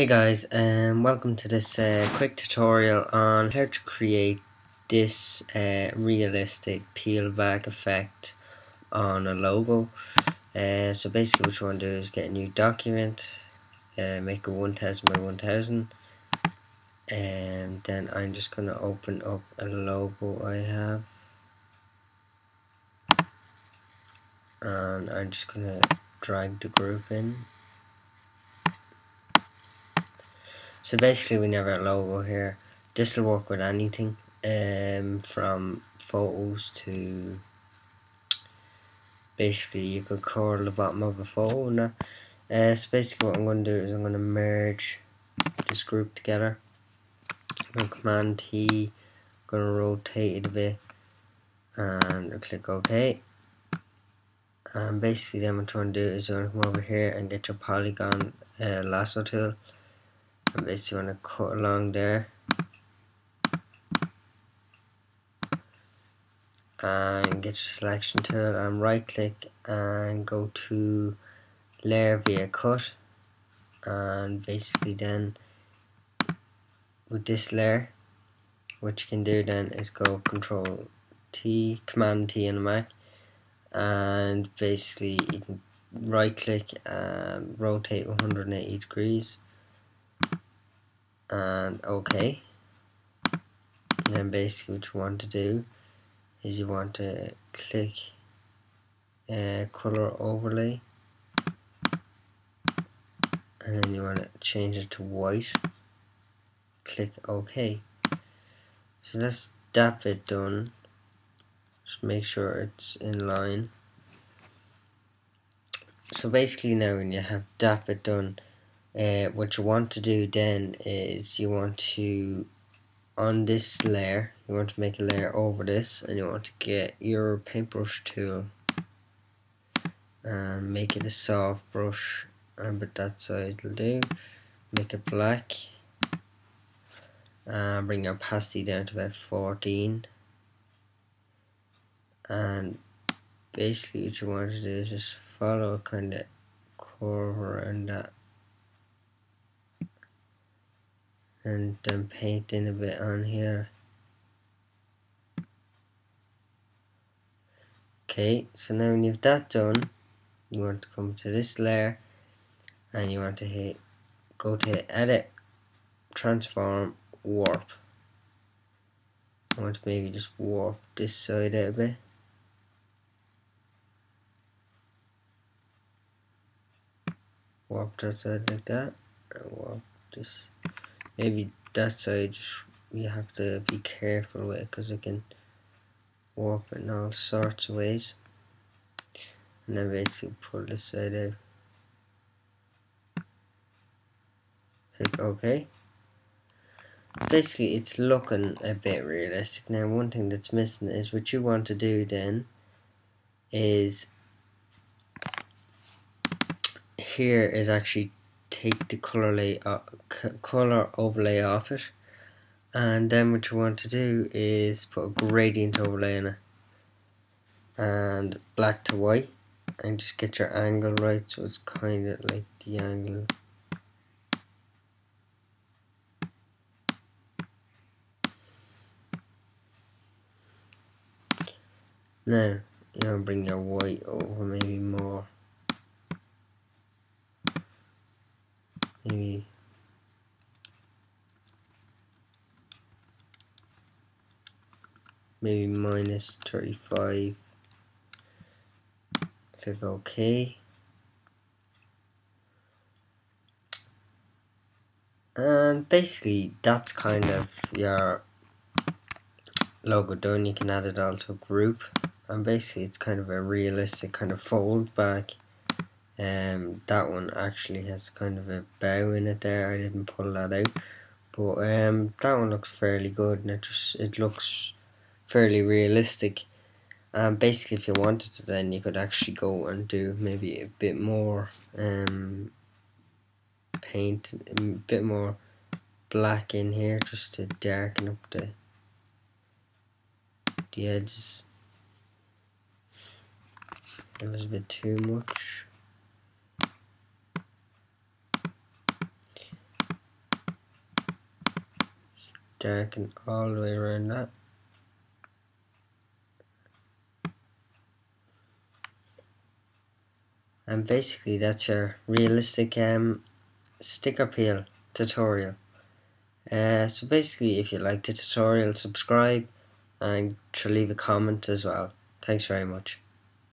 Hey guys, and um, welcome to this uh, quick tutorial on how to create this uh, realistic peel back effect on a logo. Uh, so basically what you want to do is get a new document, uh, make a 1000 by 1000 and then I'm just going to open up a logo I have and I'm just going to drag the group in So basically we never have our logo here. This will work with anything um, from photos to basically you could curl the bottom of a photo now. Uh, so basically what I'm going to do is I'm going to merge this group together. I'm going to command T, going to rotate it a bit and I'll click OK. And basically then what I'm trying to do is I'm going to come over here and get your polygon uh, lasso tool Basically want to cut along there? And get your selection tool and right click and go to layer via cut. And basically then with this layer what you can do then is go control T command T on the Mac. And basically you can right click and rotate 180 degrees and OK and then basically what you want to do is you want to click uh, color overlay. And then you want to change it to white. Click OK. So that's that bit done. Just make sure it's in line. So basically now when you have that bit done uh, what you want to do then is you want to on this layer you want to make a layer over this and you want to get your paintbrush tool and make it a soft brush and but that size will do. Make it black and bring your opacity down to about 14 and basically what you want to do is just follow kind of curve around that and then painting a bit on here. Okay so now when you've that done you want to come to this layer and you want to hit go to edit transform warp. I want to maybe just warp this side out a bit. Warp that side like that and warp this maybe that side you have to be careful with because it can warp in all sorts of ways. And then basically pull this side out. Click OK. Basically it's looking a bit realistic. Now one thing that's missing is what you want to do then is here is actually take the color lay uh, color overlay off it. And then what you want to do is put a gradient overlay in it. And black to white. And just get your angle right so it's kind of like the angle. Now you want to bring your white over maybe more maybe. Maybe minus 35 click OK. And basically that's kind of your logo done. You can add it all to a group. And basically it's kind of a realistic kind of fold back um, that one actually has kind of a bow in it there. I didn't pull that out, but um, that one looks fairly good, and it just it looks fairly realistic. Um, basically, if you wanted to, then you could actually go and do maybe a bit more um, paint, a bit more black in here, just to darken up the the edges. It was a bit too much. Darken all the way around that. And basically that's your realistic um, sticker peel tutorial. Uh, so basically if you like the tutorial subscribe and leave a comment as well. Thanks very much.